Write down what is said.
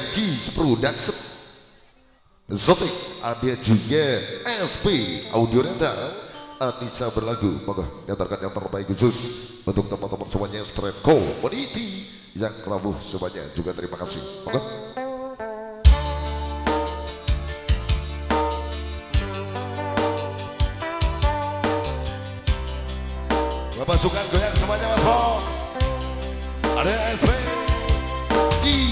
Keys Production Zotik ada juga SP Audio Rental. Anissa berlagu Moga nyantarkan yang terbaik khusus Untuk teman-teman semuanya Street Community Yang rabuh semuanya. Juga terima kasih. Moga Bapak suka goyang semuanya mas bos. Ada SP Suara